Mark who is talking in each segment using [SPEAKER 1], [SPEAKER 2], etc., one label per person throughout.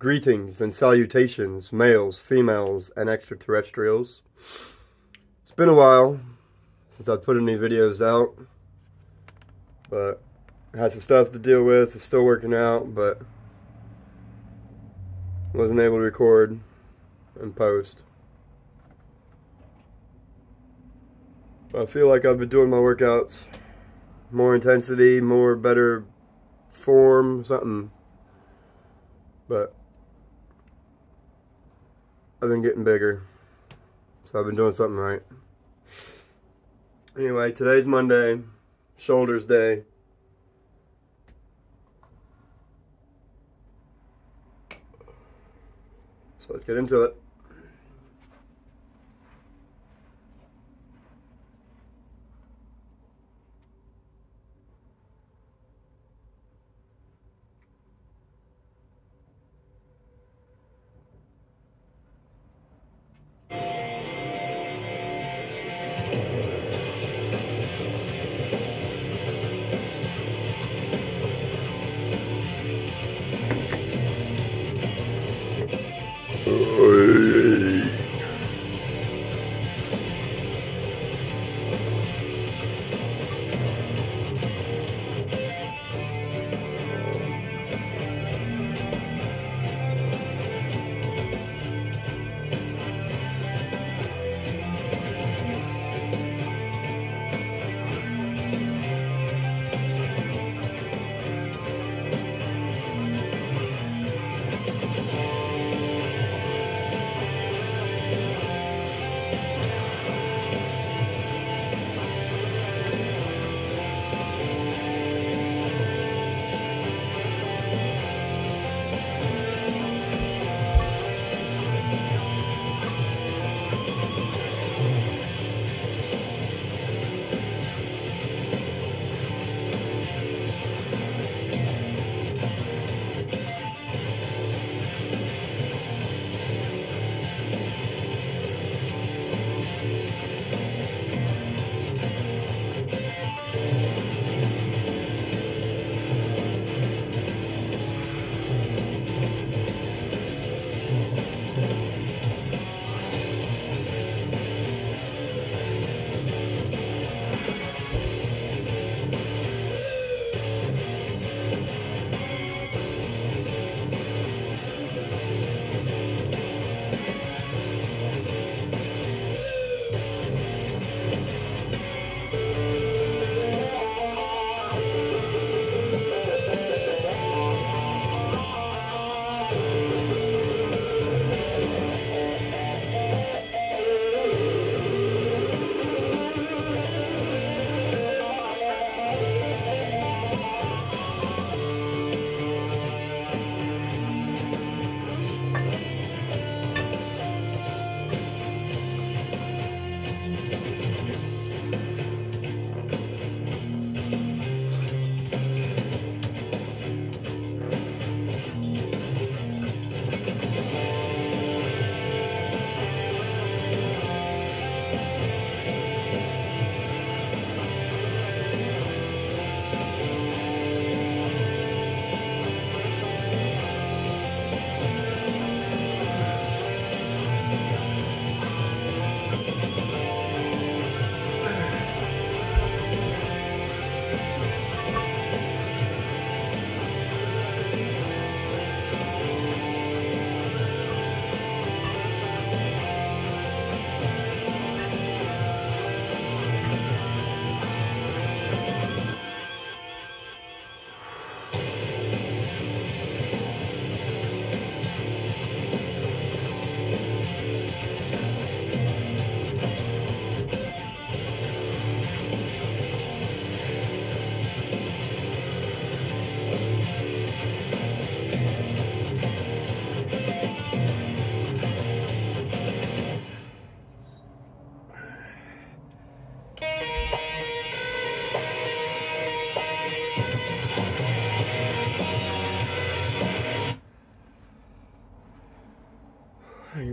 [SPEAKER 1] Greetings and salutations, males, females, and extraterrestrials. It's been a while since I've put any videos out, but I had some stuff to deal with. I'm still working out, but wasn't able to record and post. I feel like I've been doing my workouts more intensity, more better form, something. But I've been getting bigger. So I've been doing something right. Anyway, today's Monday, shoulders day. So let's get into it.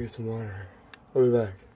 [SPEAKER 1] Get some water. I'll be back.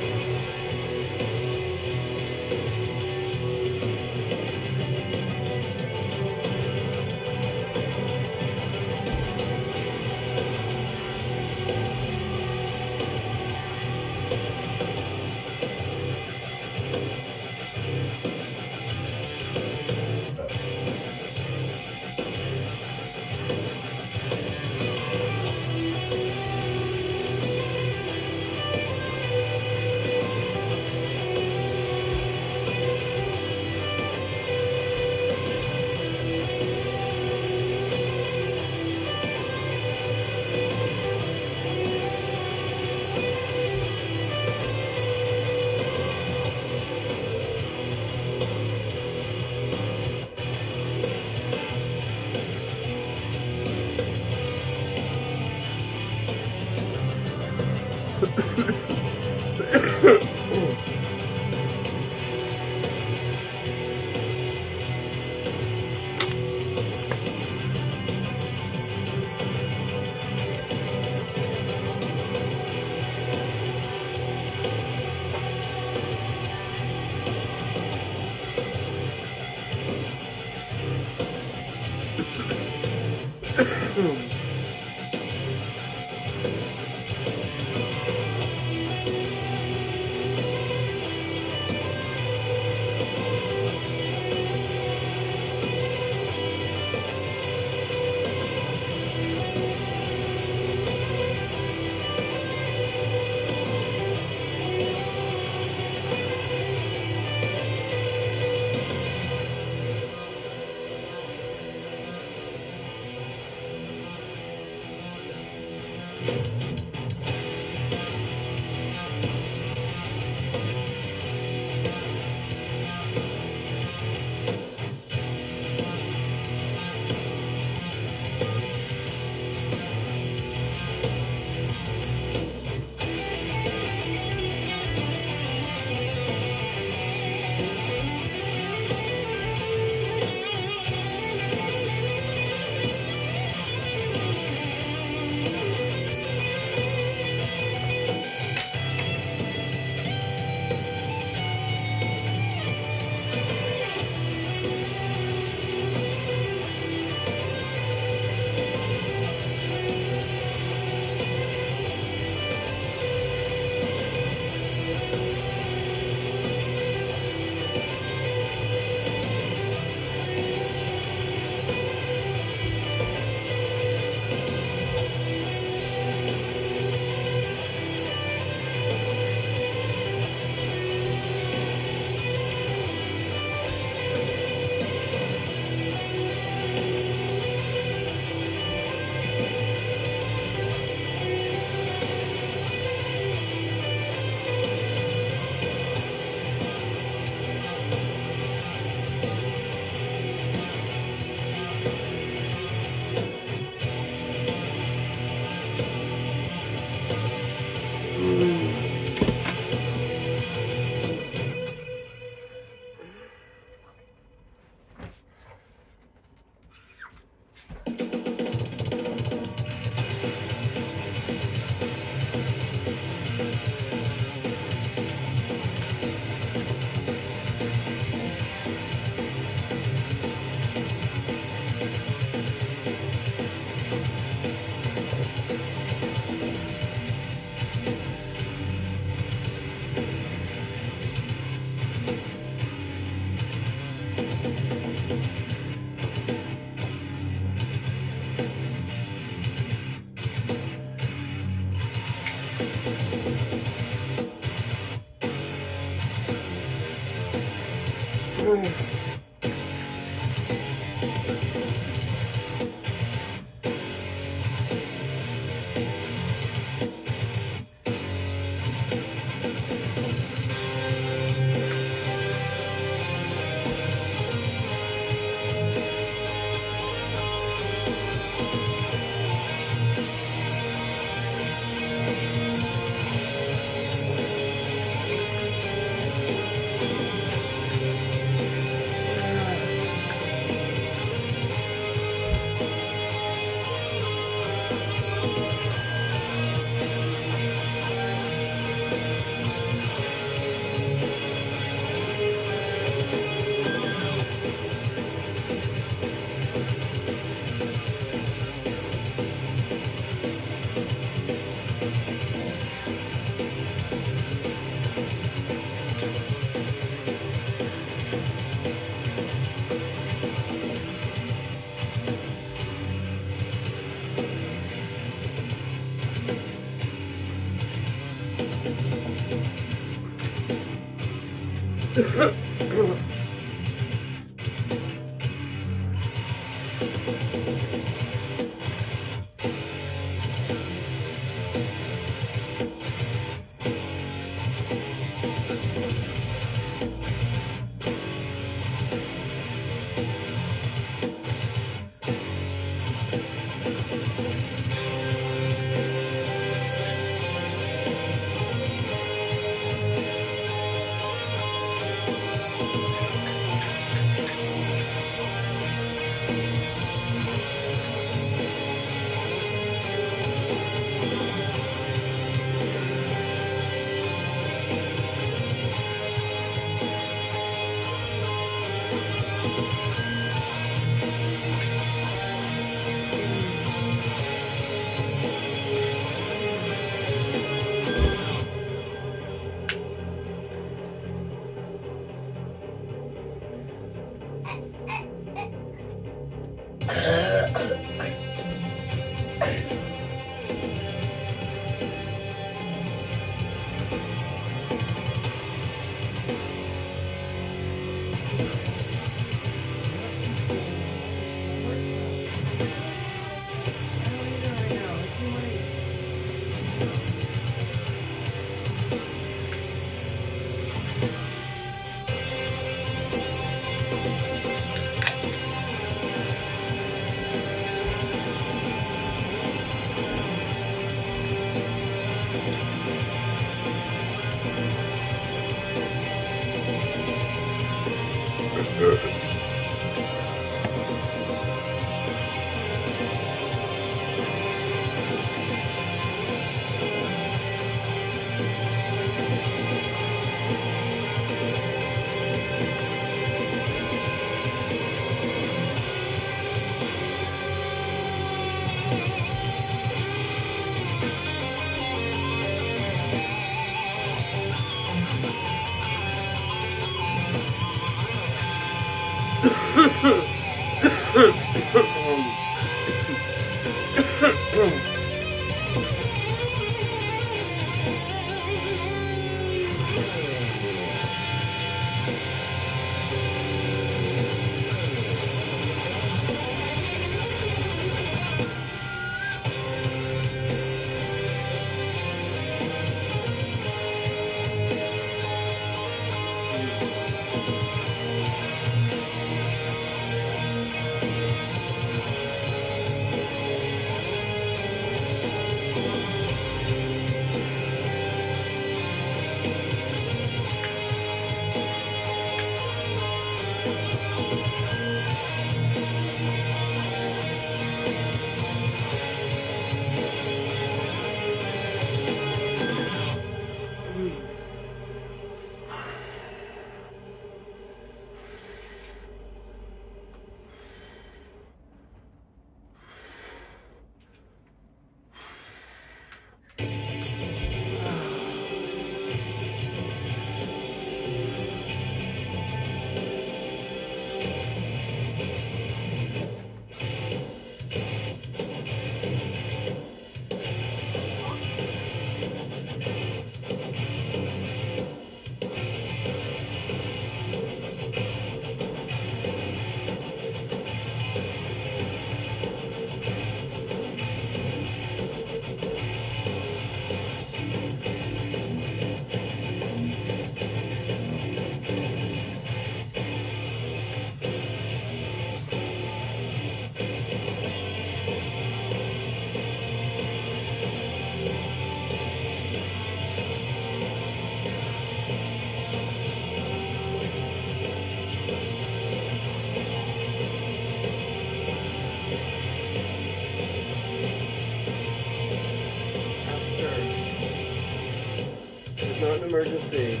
[SPEAKER 1] An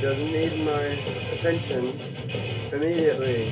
[SPEAKER 1] doesn't need my attention immediately.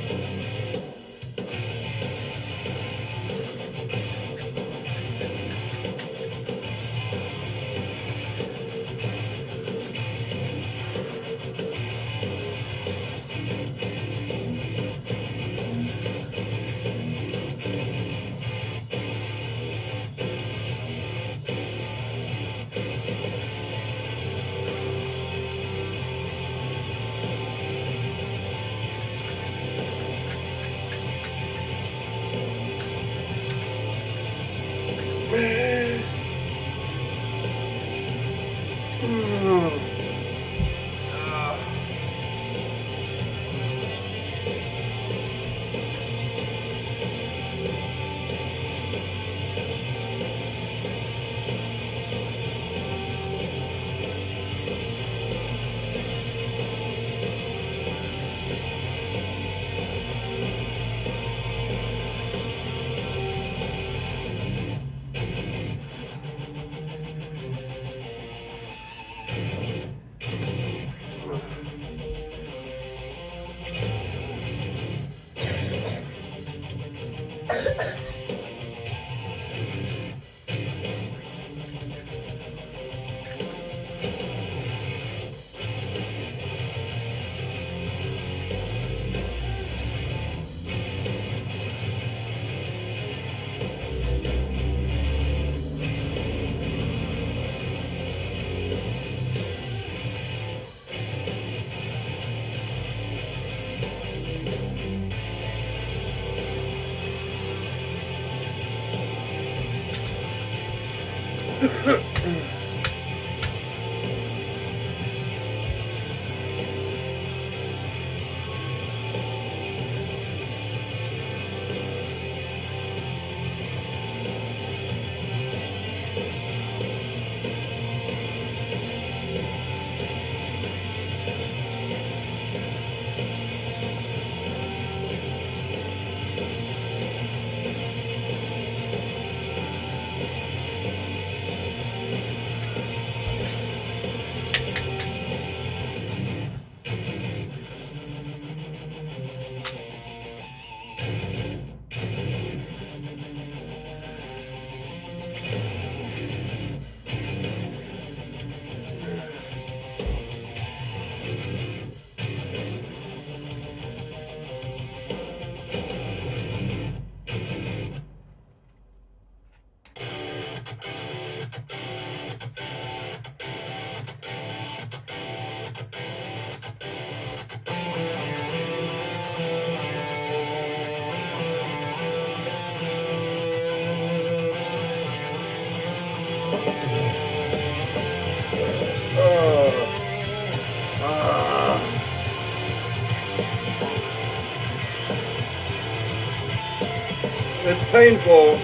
[SPEAKER 1] Painful,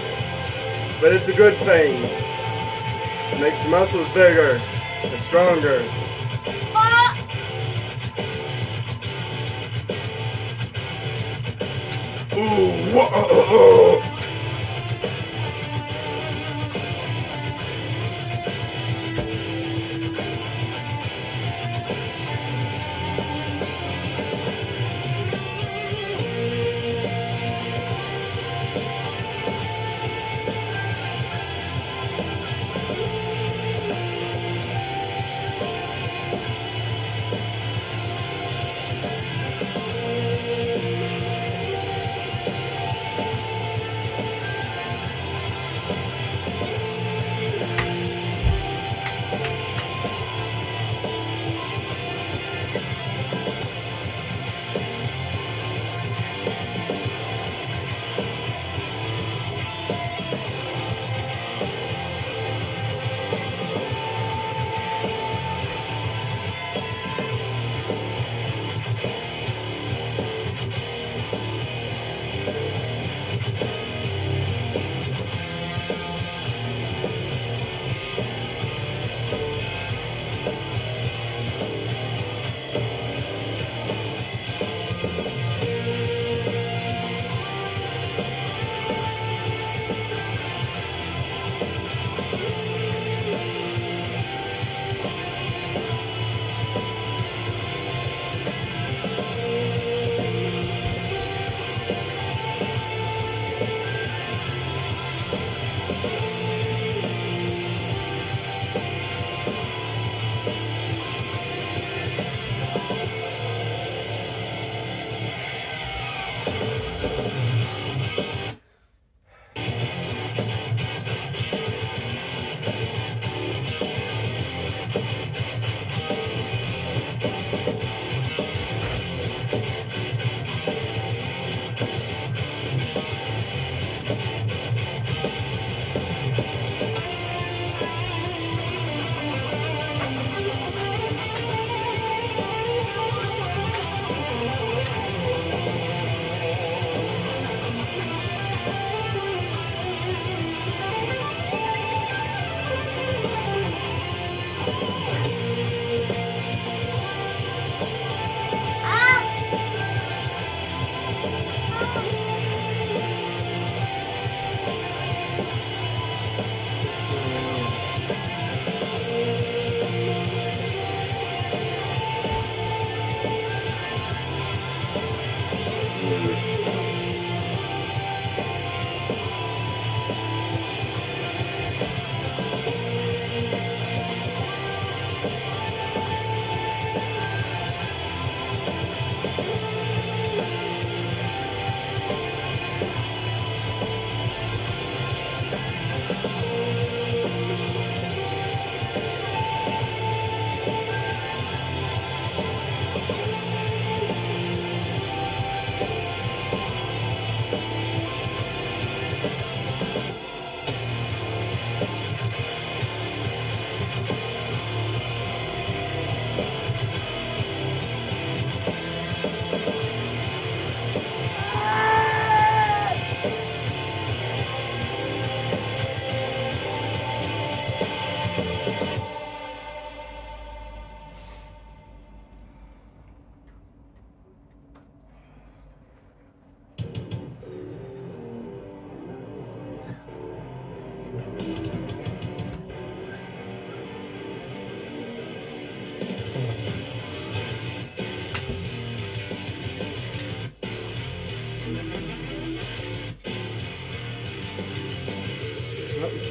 [SPEAKER 1] but it's a good pain. It makes the muscles bigger and stronger. Ooh, whoa, oh, oh, oh.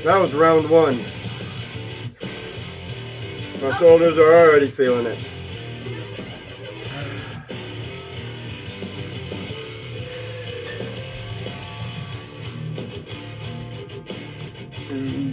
[SPEAKER 1] That was round one. My shoulders are already feeling it. Mm.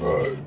[SPEAKER 1] Right.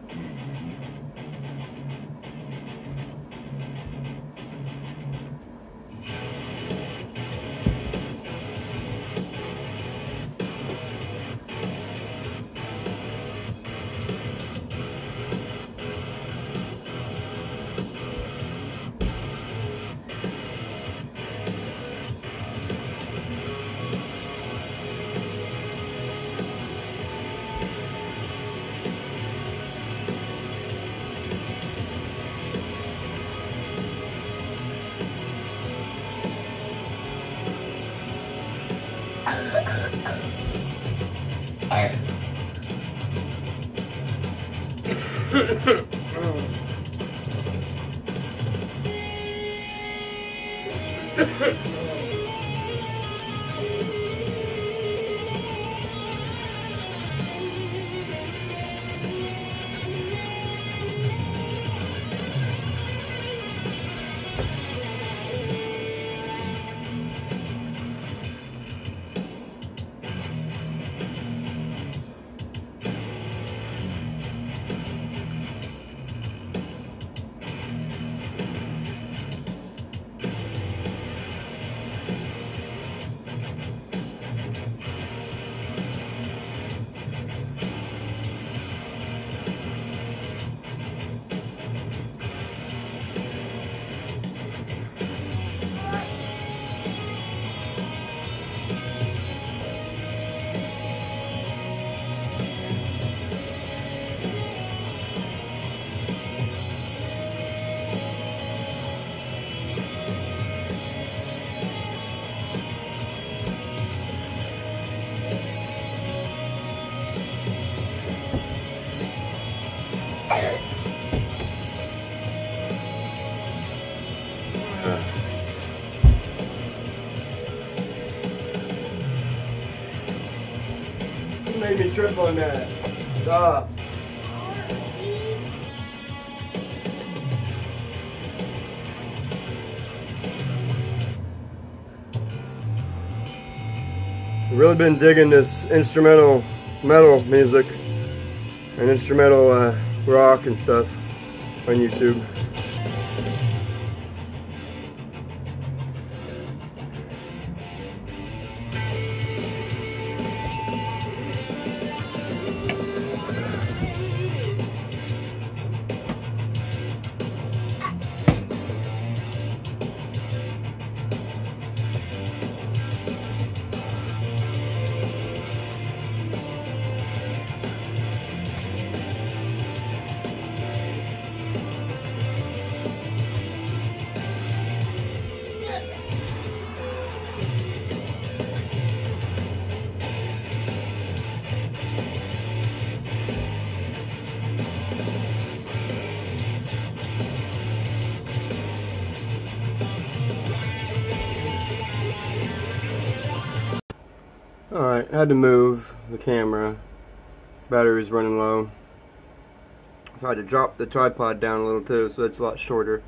[SPEAKER 1] Me trip on that. Stop. Really been digging this instrumental metal music and instrumental uh, rock and stuff on YouTube. To move the camera. Battery was running low. I had to drop the tripod down a little too, so it's a lot shorter.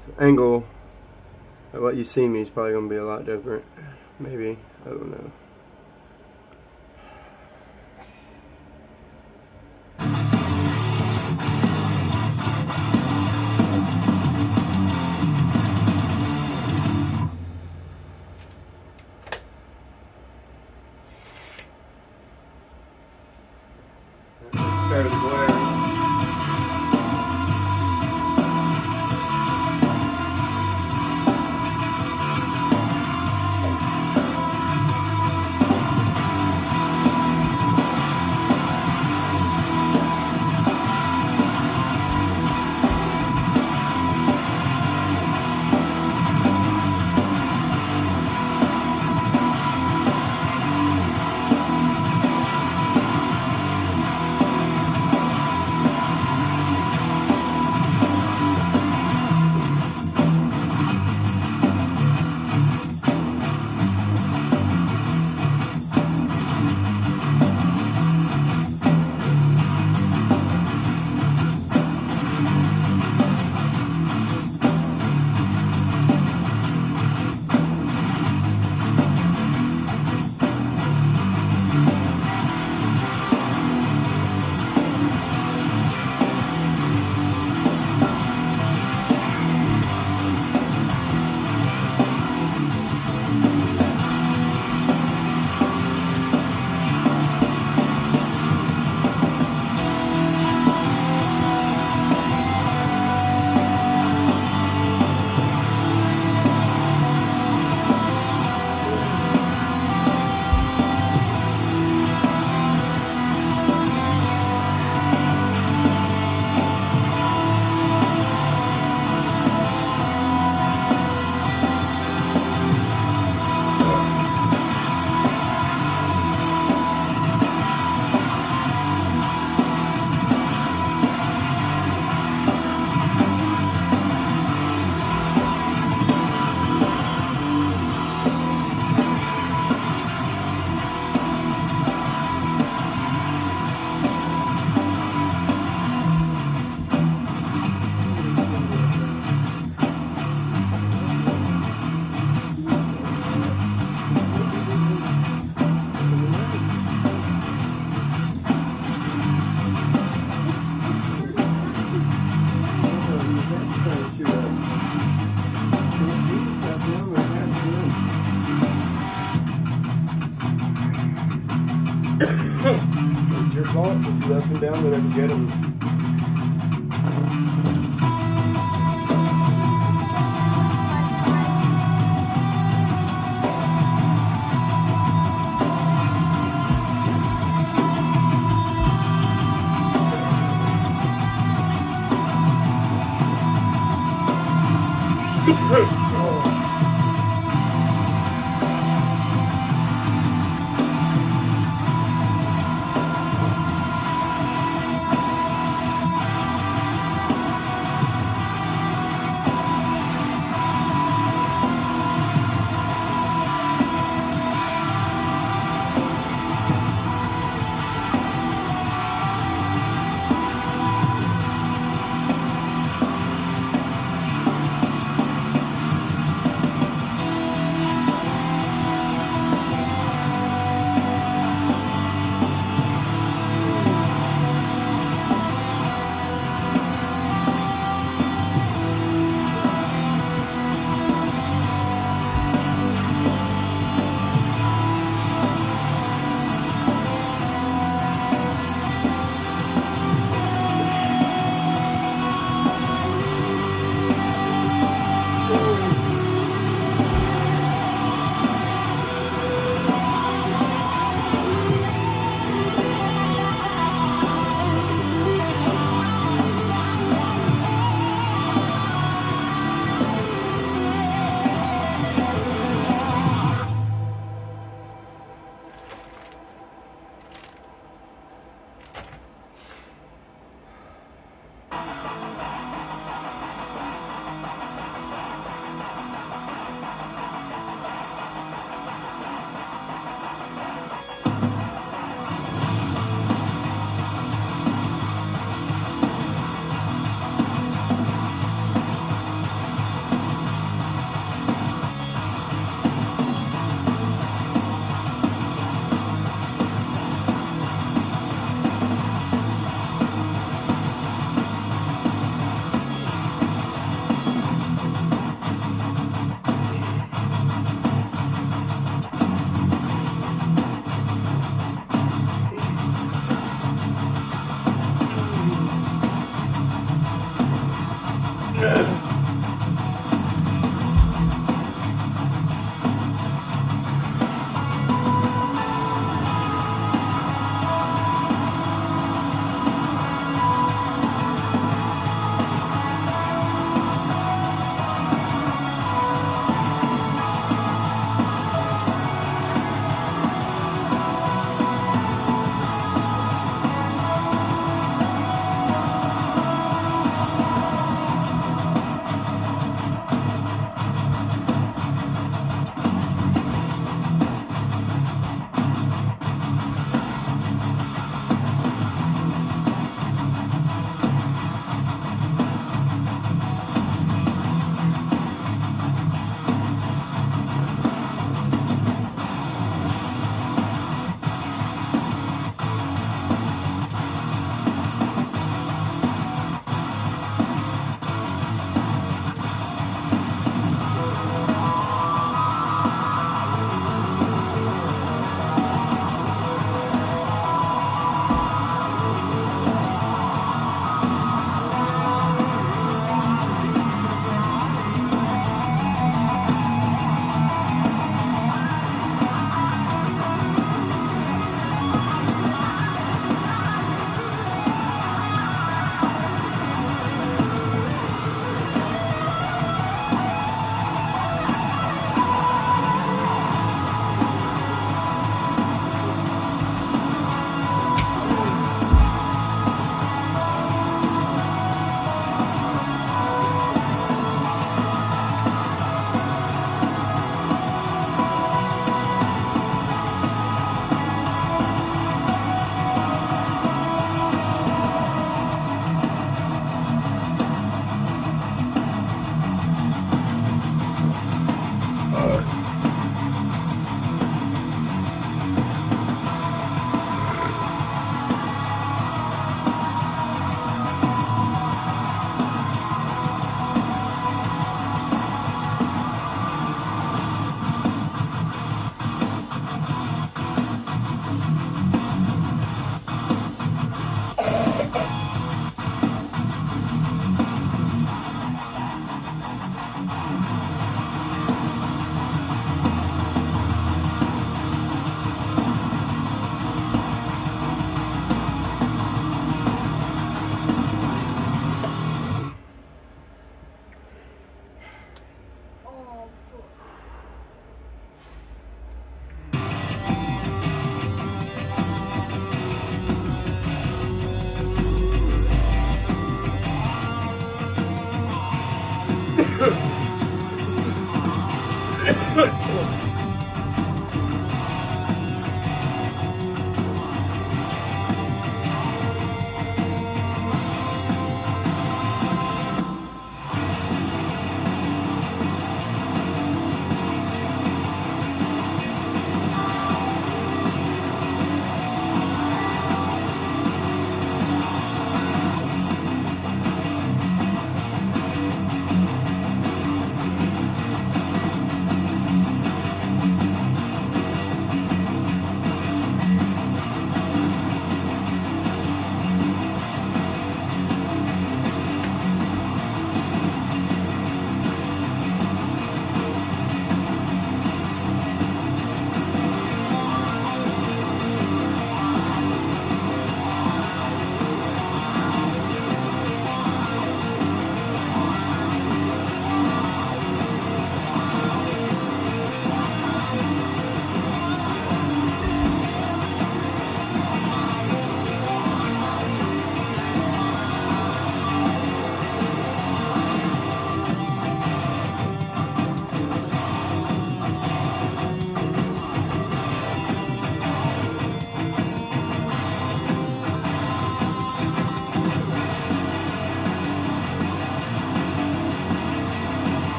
[SPEAKER 1] So angle of what you see me is probably going to be a lot different. Maybe, I don't know. Down where they get him.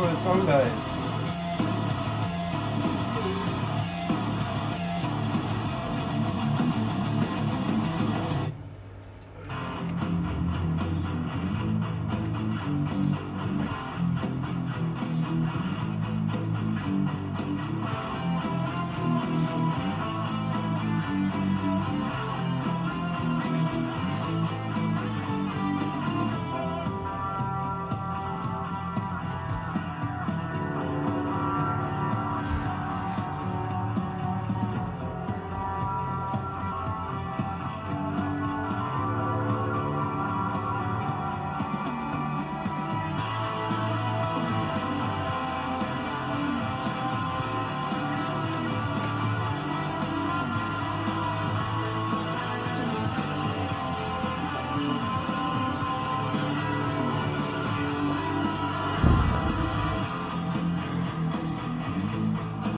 [SPEAKER 1] Phone dies?